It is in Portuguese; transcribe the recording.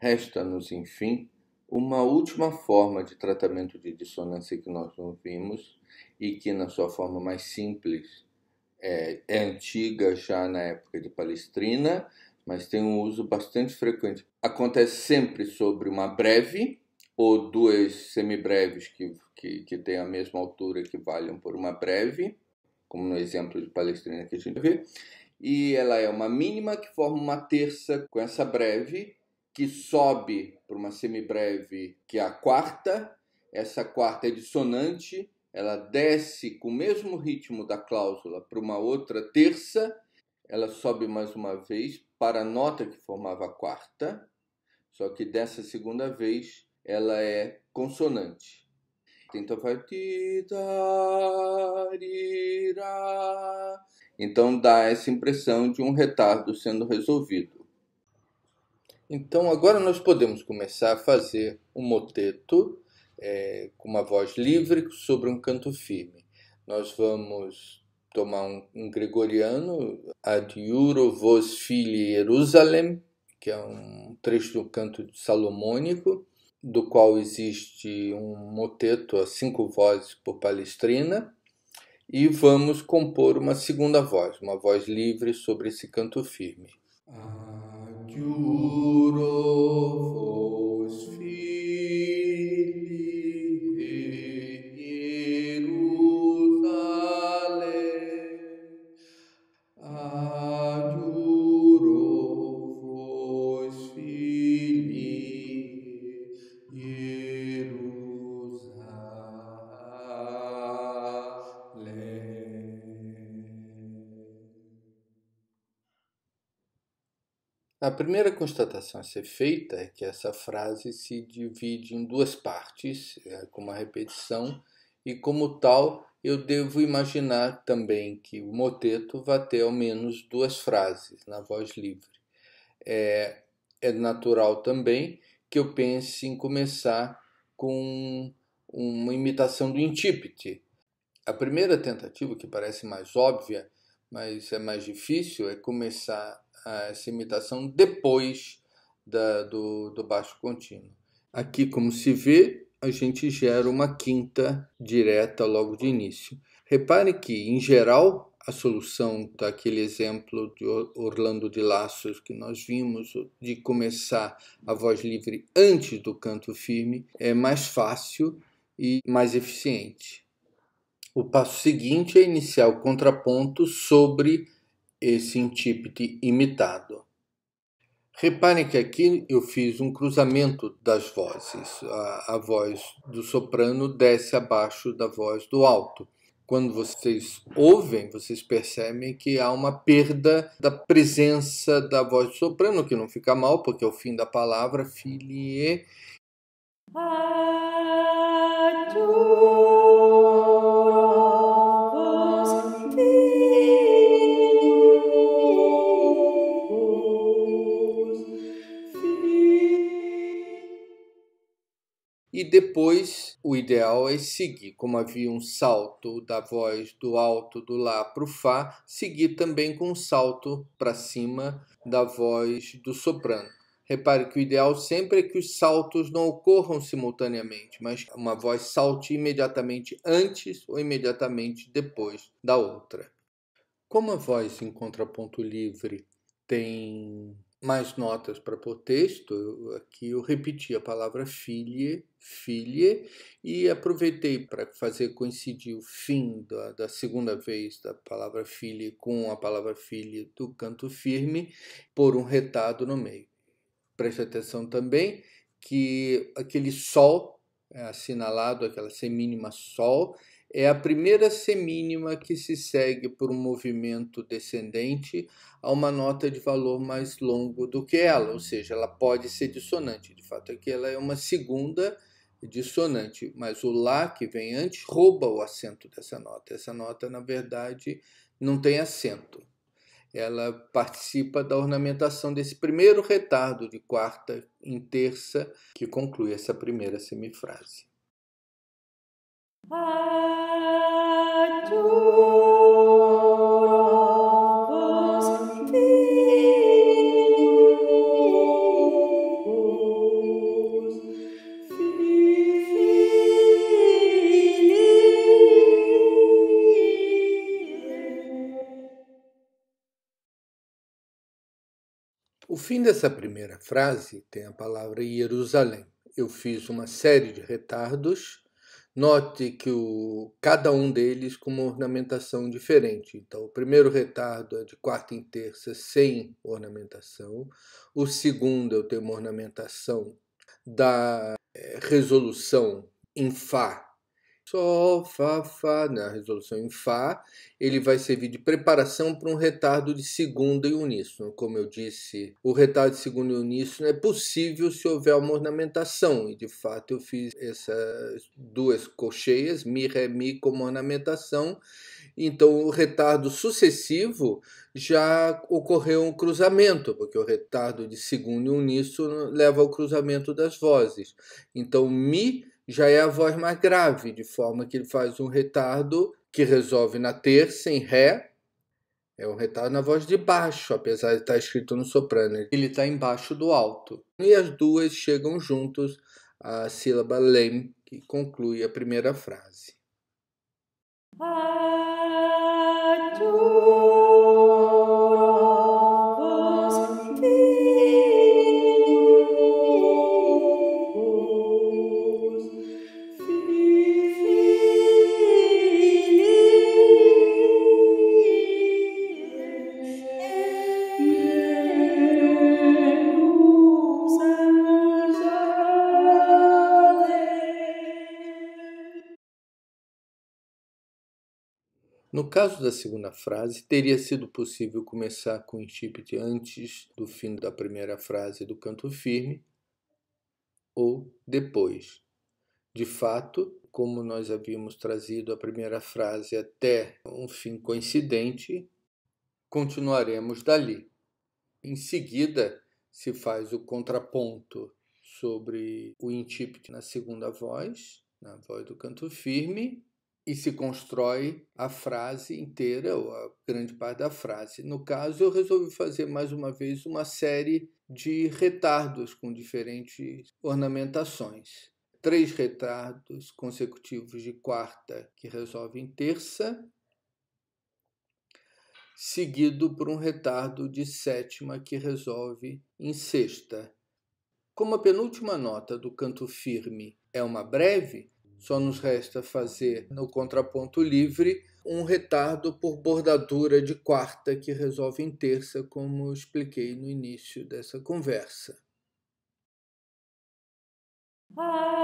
Resta-nos, enfim, uma última forma de tratamento de dissonância que nós não vimos e que, na sua forma mais simples, é, é antiga já na época de Palestrina, mas tem um uso bastante frequente. Acontece sempre sobre uma breve ou duas semibreves que, que, que têm a mesma altura que valham por uma breve, como no exemplo de Palestrina que a gente vê, e ela é uma mínima que forma uma terça com essa breve que sobe para uma semibreve que é a quarta. Essa quarta é dissonante, ela desce com o mesmo ritmo da cláusula para uma outra terça, ela sobe mais uma vez para a nota que formava a quarta, só que dessa segunda vez ela é consonante. Então vai então dá essa impressão de um retardo sendo resolvido. Então agora nós podemos começar a fazer um moteto é, com uma voz livre sobre um canto firme. Nós vamos tomar um, um gregoriano, Adiuro vos fili Jerusalem, que é um trecho do canto salomônico, do qual existe um moteto a cinco vozes por palestrina, e vamos compor uma segunda voz, uma voz livre sobre esse canto firme. Curo A primeira constatação a ser feita é que essa frase se divide em duas partes, é, com uma repetição, e como tal, eu devo imaginar também que o moteto vai ter ao menos duas frases na voz livre. É, é natural também que eu pense em começar com uma imitação do intipit. A primeira tentativa, que parece mais óbvia, mas é mais difícil, é começar essa imitação depois da, do, do baixo contínuo. Aqui, como se vê, a gente gera uma quinta direta logo de início. Repare que, em geral, a solução daquele exemplo de Orlando de Laços que nós vimos, de começar a voz livre antes do canto firme, é mais fácil e mais eficiente. O passo seguinte é iniciar o contraponto sobre esse intipit imitado. Reparem que aqui eu fiz um cruzamento das vozes. A, a, voz do soprano desce abaixo da voz do alto. Quando vocês ouvem, vocês percebem que há uma perda da presença da voz do soprano, que não fica mal, porque é o fim da palavra, filie. e depois o ideal é seguir, como havia um salto da voz do alto do lá para o fá, seguir também com um salto para cima da voz do soprano. Repare que o ideal sempre é que os saltos não ocorram simultaneamente, mas uma voz salte imediatamente antes ou imediatamente depois da outra. Como a voz em contraponto livre tem mais notas para pôr texto, aqui eu repeti a palavra filhe, filhe, e aproveitei para fazer coincidir o fim da, da, segunda vez da palavra filhe com a palavra filhe do canto firme, por um retado no meio. Preste atenção também que aquele sol é assinalado, aquela semínima sol, é a primeira semínima que se segue por um movimento descendente a uma nota de valor mais longo do que ela, ou seja, ela pode ser dissonante. De fato, aqui ela é uma segunda dissonante, mas o Lá que vem antes rouba o acento dessa nota. Essa nota, na verdade, não tem acento. Ela participa da ornamentação desse primeiro retardo de quarta em terça que conclui essa primeira semifrase. O fim dessa primeira frase tem a palavra Jerusalém. Eu fiz uma série de retardos. Note que o, cada um deles com uma ornamentação diferente. Então, o primeiro retardo é de quarta em terça sem ornamentação. O segundo eu tenho uma ornamentação da eh, resolução em Fá Sol, Fá, Fá, na resolução em Fá, ele vai servir de preparação para um retardo de segunda em uníssono. Como eu disse, o retardo de segunda em uníssono é possível se houver uma ornamentação, e de fato eu fiz essas duas colcheias, Mi, Ré, Mi, como ornamentação, então, o retardo sucessivo já ocorreu um cruzamento, porque o retardo de segundo em uníssono leva ao cruzamento das vozes. Então, Mi já é a voz mais grave, de forma que ele faz um retardo que resolve na terça, em Ré. É um retardo na voz de baixo, apesar de estar escrito no soprano. Ele está embaixo do alto. E as duas chegam juntos à sílaba lem, que conclui a primeira frase. No caso da segunda frase, teria sido possível começar com o incipit antes do fim da primeira frase do canto firme ou depois. De fato, como nós havíamos trazido a primeira frase até um fim coincidente, continuaremos dali. Em seguida, se faz o contraponto sobre o incipit na segunda voz, na voz do canto firme, e se constrói a frase inteira, ou a grande parte da frase. No caso, eu resolvi fazer mais uma vez uma série de retardos com diferentes ornamentações. Três retardos consecutivos de quarta que resolve em terça, seguido por um retardo de sétima que resolve em sexta. Como a penúltima nota do canto firme é uma breve, só nos resta fazer no contraponto livre um retardo por bordadura de quarta que resolve em terça, como expliquei no início dessa conversa. Ah,